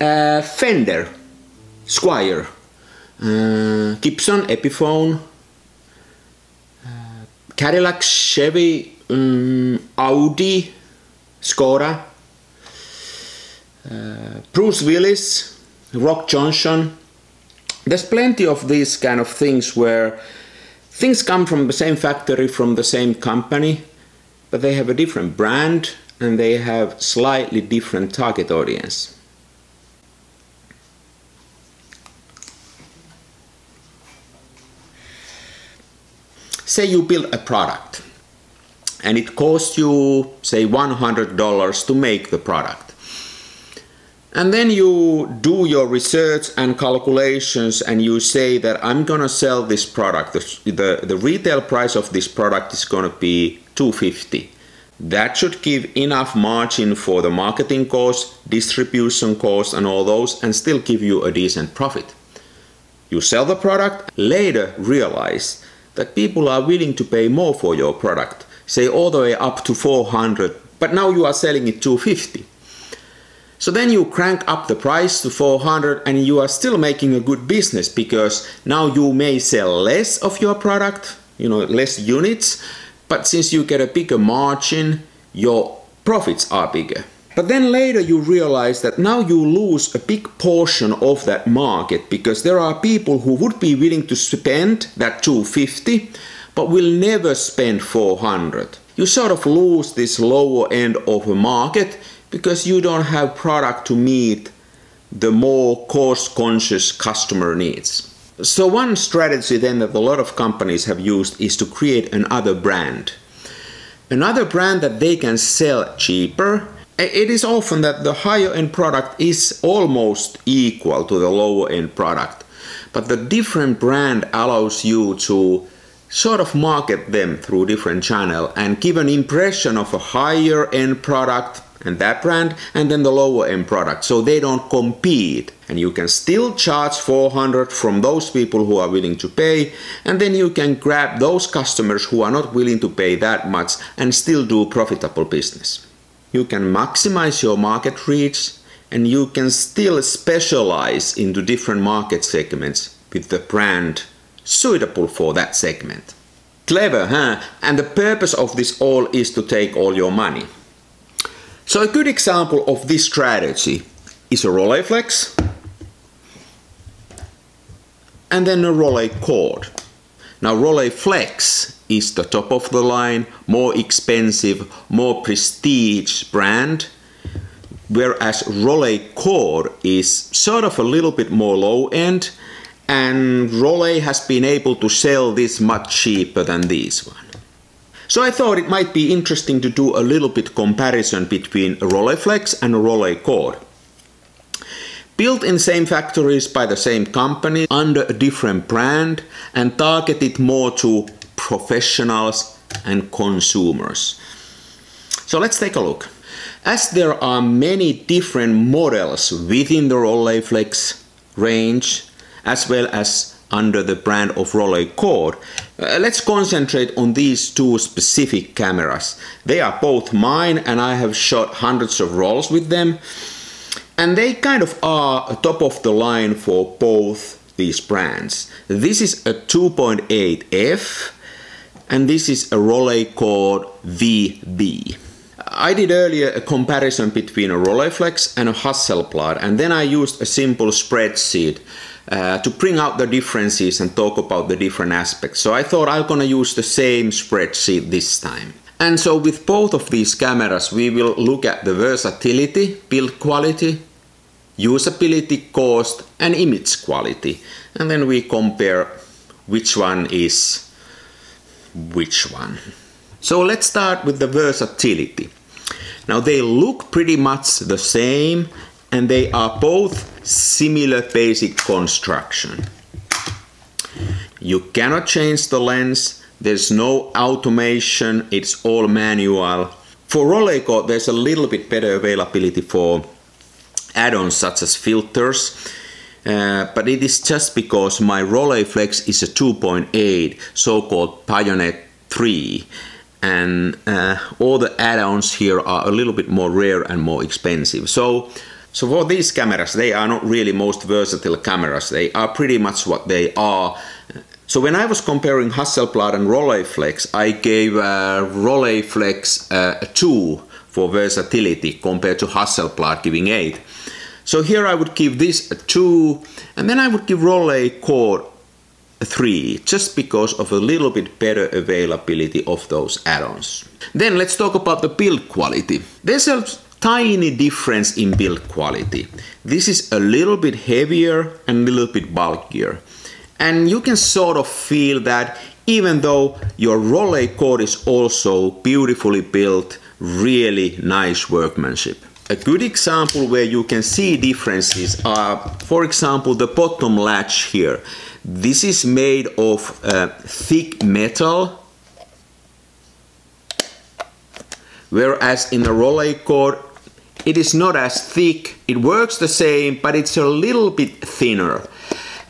Uh, Fender, Squier, uh, Gibson, Epiphone, uh, Cadillac, Chevy, um, Audi, Skoda, uh, Bruce Willis, Rock Johnson. There's plenty of these kind of things where things come from the same factory, from the same company, but they have a different brand and they have slightly different target audience. Say you build a product and it costs you say $100 to make the product. And then you do your research and calculations and you say that I'm gonna sell this product. The, the, the retail price of this product is gonna be 250 that should give enough margin for the marketing cost, distribution cost and all those and still give you a decent profit. You sell the product, later realize that people are willing to pay more for your product, say all the way up to 400, but now you are selling it 250. So then you crank up the price to 400 and you are still making a good business because now you may sell less of your product, you know, less units, but since you get a bigger margin, your profits are bigger. But then later you realize that now you lose a big portion of that market because there are people who would be willing to spend that 250 but will never spend 400. You sort of lose this lower end of a market because you don't have product to meet the more cost conscious customer needs. So one strategy then that a lot of companies have used is to create another brand. Another brand that they can sell cheaper. It is often that the higher end product is almost equal to the lower end product. But the different brand allows you to sort of market them through different channel and give an impression of a higher end product and that brand and then the lower end product so they don't compete and you can still charge 400 from those people who are willing to pay and then you can grab those customers who are not willing to pay that much and still do profitable business you can maximize your market reach and you can still specialize into different market segments with the brand suitable for that segment. Clever huh? And the purpose of this all is to take all your money. So a good example of this strategy is a Rolleiflex and then a Rolleicord. Now Rolleiflex is the top of the line, more expensive, more prestige brand, whereas Rolleicord is sort of a little bit more low end and Rollei has been able to sell this much cheaper than this one. So I thought it might be interesting to do a little bit comparison between a Rolleiflex and a Core. Built in same factories by the same company under a different brand and targeted more to professionals and consumers. So let's take a look. As there are many different models within the Rolleiflex range, as well as under the brand of Rolleicord. Uh, let's concentrate on these two specific cameras. They are both mine and I have shot hundreds of rolls with them. And they kind of are top of the line for both these brands. This is a 2.8F and this is a Rolleicord VB. I did earlier a comparison between a Rolleiflex and a Hasselblad and then I used a simple spreadsheet uh, to bring out the differences and talk about the different aspects. So I thought I'm gonna use the same spreadsheet this time. And so with both of these cameras we will look at the versatility, build quality, usability, cost and image quality. And then we compare which one is which one. So let's start with the versatility. Now they look pretty much the same and they are both similar basic construction. You cannot change the lens, there's no automation, it's all manual. For Rolleicord there's a little bit better availability for add-ons such as filters, uh, but it is just because my Rolleiflex is a 2.8, so-called Bayonet 3, and uh, all the add-ons here are a little bit more rare and more expensive. So So for these cameras, they are not really most versatile cameras. They are pretty much what they are. So when I was comparing Hasselblad and Rolleiflex, I gave uh, Rolleiflex uh, a 2 for versatility compared to Hasselblad giving 8. So here I would give this a 2 and then I would give Rolleicord a 3 just because of a little bit better availability of those add-ons. Then let's talk about the build quality. There's a tiny difference in build quality. This is a little bit heavier and a little bit bulkier. And you can sort of feel that even though your Rolleicord is also beautifully built, really nice workmanship. A good example where you can see differences are, for example, the bottom latch here. This is made of uh, thick metal, whereas in a Rolleicord it is not as thick. It works the same, but it's a little bit thinner.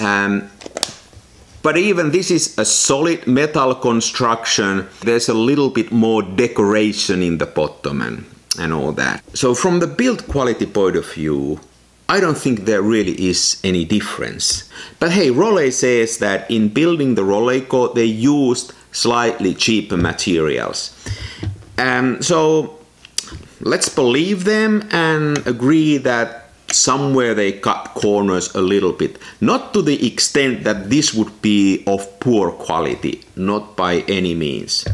Um, but even this is a solid metal construction. There's a little bit more decoration in the bottom and, and all that. So from the build quality point of view, I don't think there really is any difference. But hey, Rollei says that in building the Rolleicord, they used slightly cheaper materials. Um, so let's believe them and agree that somewhere they cut corners a little bit. Not to the extent that this would be of poor quality, not by any means.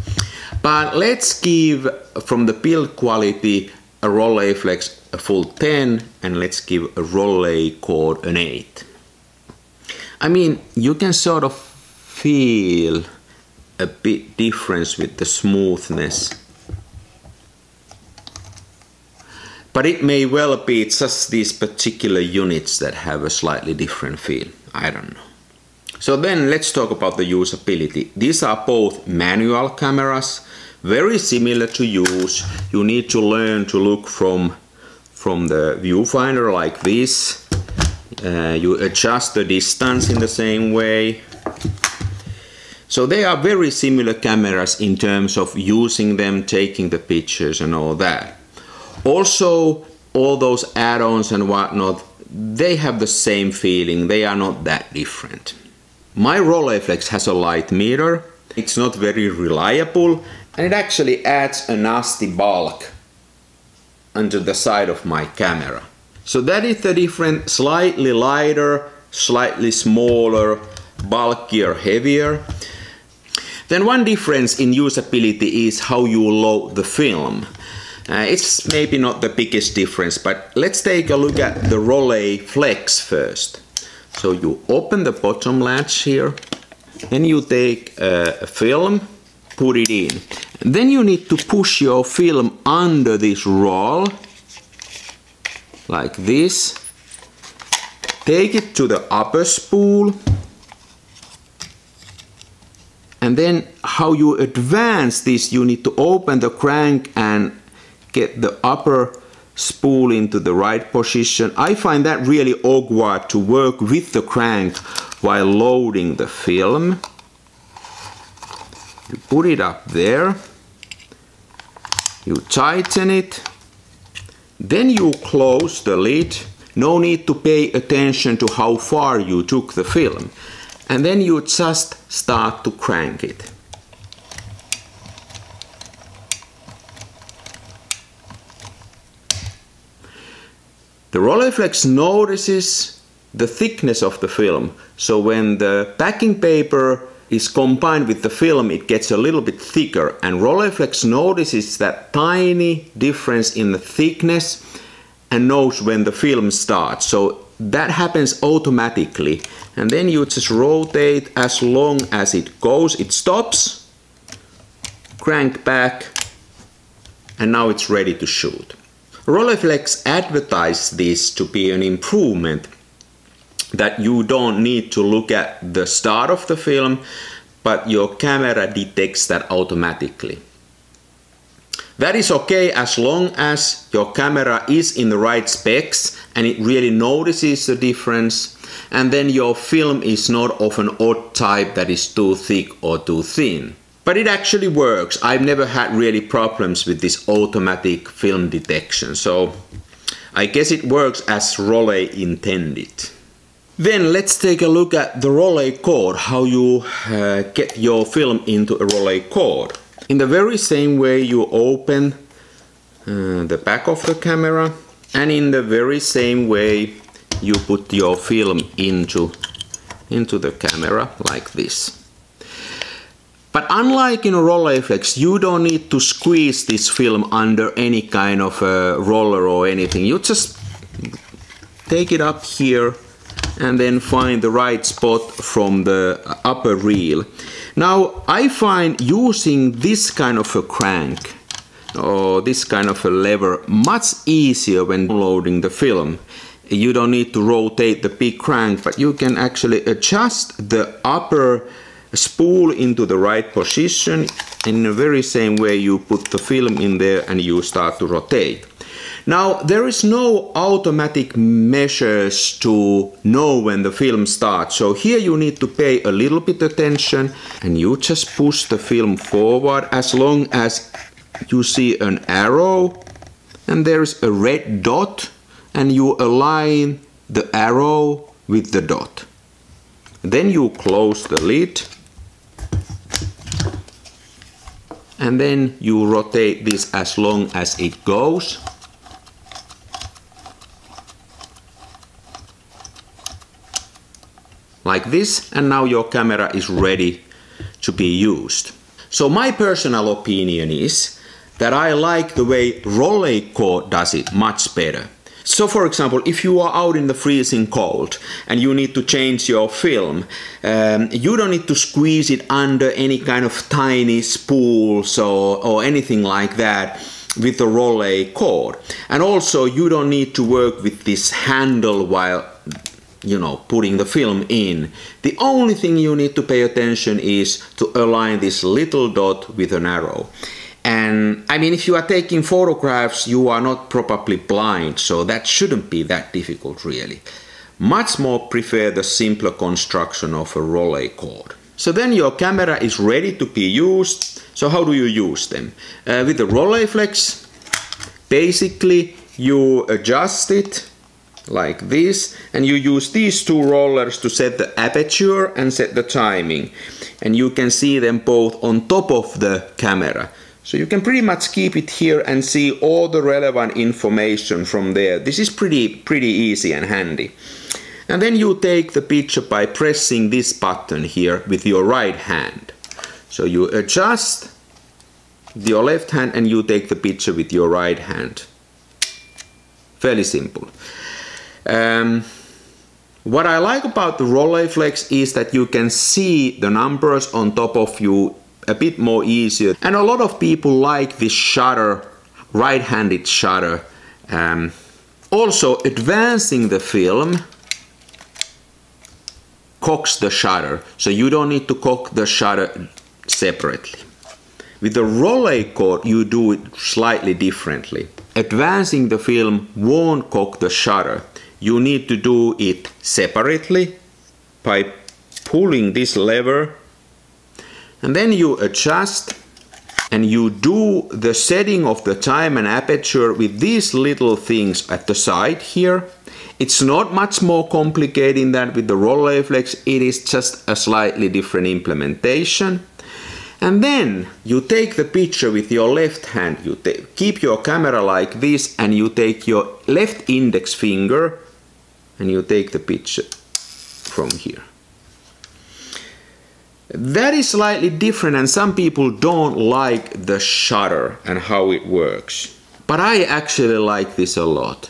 But let's give from the build quality a Rolleiflex a full 10 and let's give a Rolleicord an 8. I mean, you can sort of feel a bit difference with the smoothness But it may well be just these particular units that have a slightly different feel. I don't know. So then let's talk about the usability. These are both manual cameras, very similar to use. You need to learn to look from, from the viewfinder like this. Uh, you adjust the distance in the same way. So they are very similar cameras in terms of using them, taking the pictures and all that. Also, all those add-ons and whatnot, they have the same feeling. They are not that different. My Rolleiflex has a light meter. It's not very reliable and it actually adds a nasty bulk onto the side of my camera. So that is the different, slightly lighter, slightly smaller, bulkier, heavier. Then one difference in usability is how you load the film. Uh, it's maybe not the biggest difference, but let's take a look at the Rolleiflex first. So you open the bottom latch here, then you take a film, put it in. Then you need to push your film under this roll, like this. Take it to the upper spool, and then how you advance this, you need to open the crank and get the upper spool into the right position. I find that really awkward to work with the crank while loading the film. You put it up there, you tighten it, then you close the lid. No need to pay attention to how far you took the film. And then you just start to crank it. The Rolleiflex notices the thickness of the film. So when the packing paper is combined with the film, it gets a little bit thicker. And Rolleiflex notices that tiny difference in the thickness and knows when the film starts. So that happens automatically. And then you just rotate as long as it goes. It stops, crank back, and now it's ready to shoot. Rolleiflex advertised this to be an improvement that you don't need to look at the start of the film, but your camera detects that automatically. That is okay as long as your camera is in the right specs and it really notices the difference and then your film is not of an odd type that is too thick or too thin. But it actually works. I've never had really problems with this automatic film detection. So I guess it works as Rollei intended. Then let's take a look at the Rolleicord, how you uh, get your film into a Rolleicord. In the very same way you open uh, the back of the camera and in the very same way you put your film into, into the camera like this. But unlike in Rolleiflex, you don't need to squeeze this film under any kind of a roller or anything. You just take it up here and then find the right spot from the upper reel. Now I find using this kind of a crank or this kind of a lever much easier when loading the film. You don't need to rotate the big crank but you can actually adjust the upper spool into the right position in the very same way you put the film in there and you start to rotate. Now there is no automatic measures to know when the film starts so here you need to pay a little bit attention and you just push the film forward as long as you see an arrow and there's a red dot and you align the arrow with the dot. Then you close the lid and then you rotate this as long as it goes like this and now your camera is ready to be used. So my personal opinion is that I like the way Rolleicord does it much better. So for example, if you are out in the freezing cold and you need to change your film, um, you don't need to squeeze it under any kind of tiny spools or, or anything like that with the Rolleicord. And also you don't need to work with this handle while you know putting the film in. The only thing you need to pay attention is to align this little dot with an arrow. And I mean if you are taking photographs you are not probably blind so that shouldn't be that difficult really. Much more prefer the simpler construction of a Rolleicord. So then your camera is ready to be used. So how do you use them? Uh, with the Rolleiflex basically you adjust it like this and you use these two rollers to set the aperture and set the timing. And you can see them both on top of the camera. So you can pretty much keep it here and see all the relevant information from there. This is pretty pretty easy and handy. And then you take the picture by pressing this button here with your right hand. So you adjust your left hand and you take the picture with your right hand. Fairly simple um, what I like about the Rolleiflex is that you can see the numbers on top of you a bit more easier. And a lot of people like this shutter, right-handed shutter. Um, also, advancing the film cocks the shutter, so you don't need to cock the shutter separately. With the Rolleicord, you do it slightly differently. Advancing the film won't cock the shutter, you need to do it separately by pulling this lever and then you adjust and you do the setting of the time and aperture with these little things at the side here. It's not much more complicated than with the Rolleiflex, it is just a slightly different implementation. And then you take the picture with your left hand, you keep your camera like this and you take your left index finger and you take the picture from here. That is slightly different and some people don't like the shutter and how it works. But I actually like this a lot.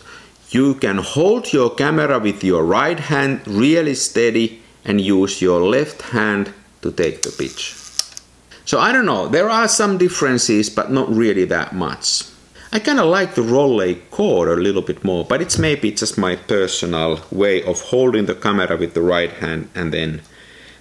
You can hold your camera with your right hand really steady and use your left hand to take the picture. So I don't know, there are some differences but not really that much. I kind of like the Rollei cord a little bit more, but it's maybe just my personal way of holding the camera with the right hand and then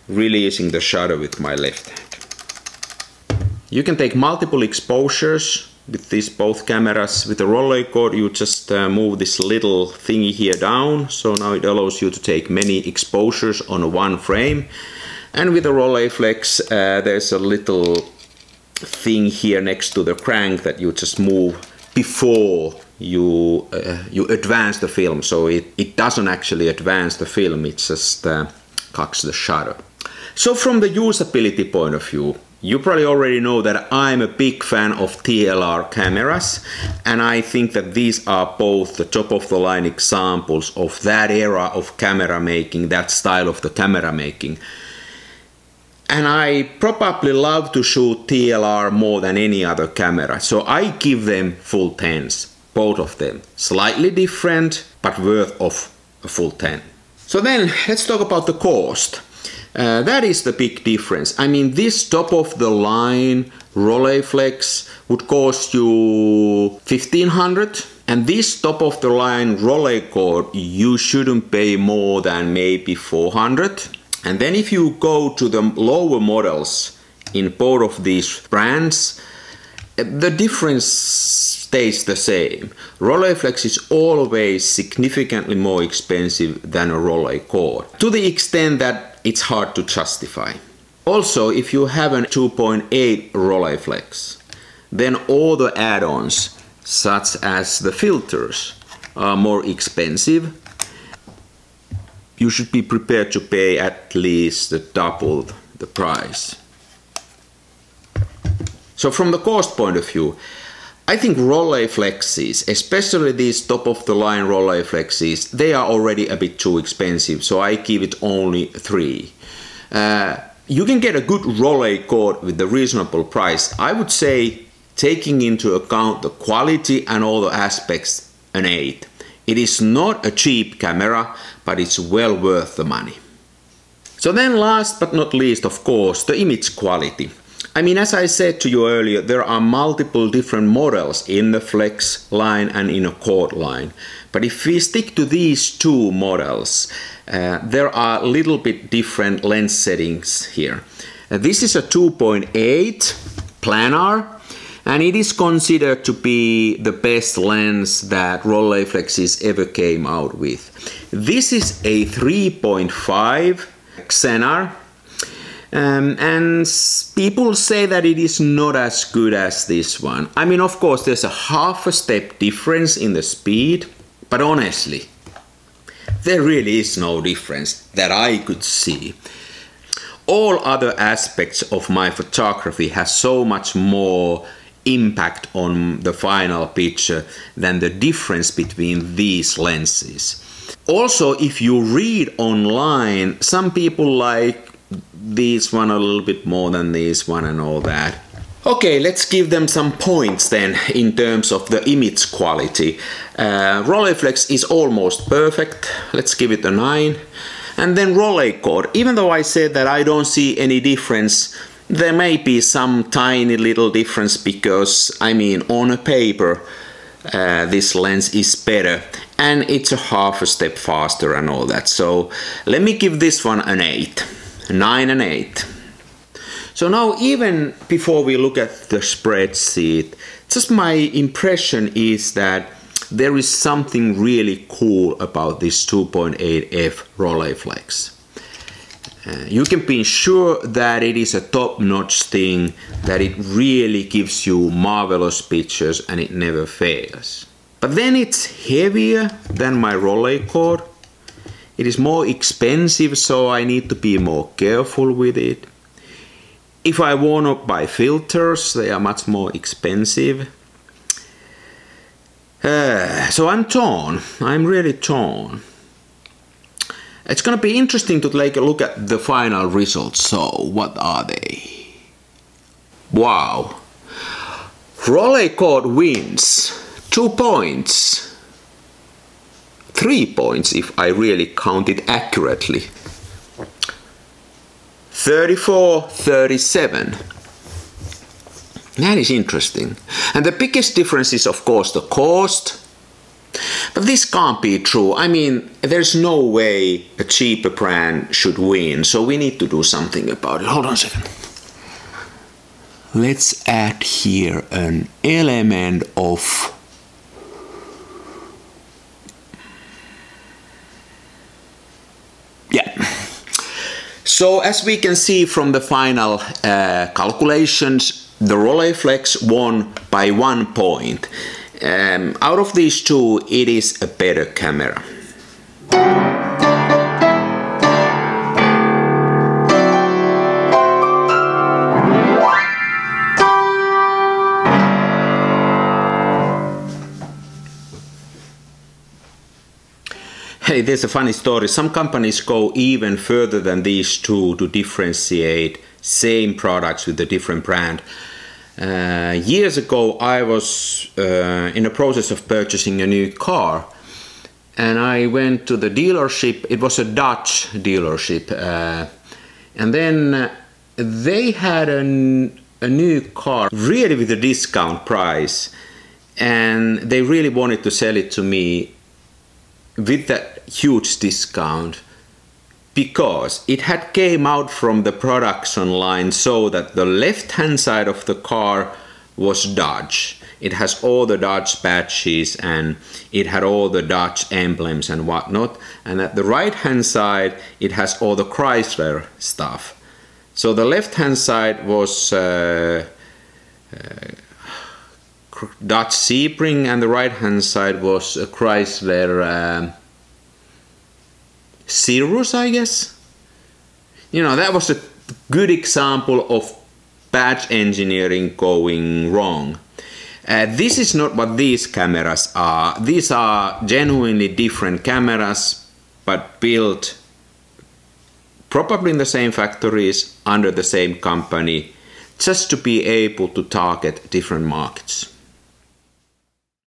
releasing the shutter with my left hand. You can take multiple exposures with these both cameras. With the Rolleicord you just uh, move this little thingy here down, so now it allows you to take many exposures on one frame. And with the Rolleiflex uh, there's a little thing here next to the crank that you just move before you uh, you advance the film. So it, it doesn't actually advance the film, it just uh, cocks the shutter. So from the usability point of view, you probably already know that I'm a big fan of TLR cameras, and I think that these are both the top of the line examples of that era of camera making, that style of the camera making. And I probably love to shoot TLR more than any other camera, so I give them full 10s, both of them. Slightly different, but worth of a full 10. So then let's talk about the cost. Uh, that is the big difference. I mean, this top of the line Rolleiflex would cost you 1500 and this top of the line Rolleicord you shouldn't pay more than maybe 400 and then if you go to the lower models in both of these brands eh, the difference stays the same. Rolleiflex is always significantly more expensive than a Rolleicord to the extent that it's hard to justify. Also, if you have a 2.8 Rolleiflex, then all the add-ons, such as the filters, are more expensive. You should be prepared to pay at least double the price. So from the cost point of view, I think Rolleiflexes, especially these top of the line Rolleiflexes, they are already a bit too expensive, so I give it only three. Uh, you can get a good Rolleicord with a reasonable price. I would say, taking into account the quality and all the aspects, an 8. It is not a cheap camera, but it's well worth the money. So then last but not least, of course, the image quality. I mean, as I said to you earlier, there are multiple different models in the Flex line and in a Cord line. But if we stick to these two models, uh, there are a little bit different lens settings here. Uh, this is a 2.8 planar and it is considered to be the best lens that Rolleiflexes ever came out with. This is a 3.5 Xenar um, and people say that it is not as good as this one. I mean, of course, there's a half a step difference in the speed, but honestly, there really is no difference that I could see. All other aspects of my photography has so much more impact on the final picture than the difference between these lenses. Also, if you read online, some people like this one a little bit more than this one and all that. Okay, let's give them some points then in terms of the image quality. Uh, Rolleiflex is almost perfect. Let's give it a 9. And then Rolleicord, even though I said that I don't see any difference, there may be some tiny little difference because, I mean, on a paper, uh, this lens is better and it's a half a step faster and all that. So let me give this one an 8. 9 and 8. So now even before we look at the spreadsheet, just my impression is that there is something really cool about this 2.8F Rolleiflex. Uh, you can be sure that it is a top-notch thing, that it really gives you marvelous pictures and it never fails. But then it's heavier than my Rolleicord it is more expensive, so I need to be more careful with it. If I want to buy filters, they are much more expensive. Uh, so I'm torn. I'm really torn. It's gonna be interesting to take a look at the final results. So, what are they? Wow. Rolleicord wins. Two points three points if I really count it accurately. 34, 37. That is interesting. And the biggest difference is, of course, the cost. But this can't be true. I mean, there's no way a cheaper brand should win, so we need to do something about it. Hold on a second. Let's add here an element of Yeah. So as we can see from the final uh, calculations, the Rolleiflex won by one point. Um, out of these two, it is a better camera. Hey, there's a funny story. Some companies go even further than these two to differentiate same products with a different brand. Uh, years ago, I was uh, in the process of purchasing a new car, and I went to the dealership. It was a Dutch dealership, uh, and then they had an, a new car, really with a discount price, and they really wanted to sell it to me with that huge discount because it had came out from the production line so that the left hand side of the car was Dodge. It has all the Dodge badges and it had all the Dodge emblems and whatnot. And at the right hand side, it has all the Chrysler stuff. So the left hand side was uh, uh, Dodge Sebring and the right hand side was a Chrysler. Uh, Cirrus, I guess. You know, that was a good example of badge engineering going wrong. Uh, this is not what these cameras are. These are genuinely different cameras, but built probably in the same factories under the same company, just to be able to target different markets.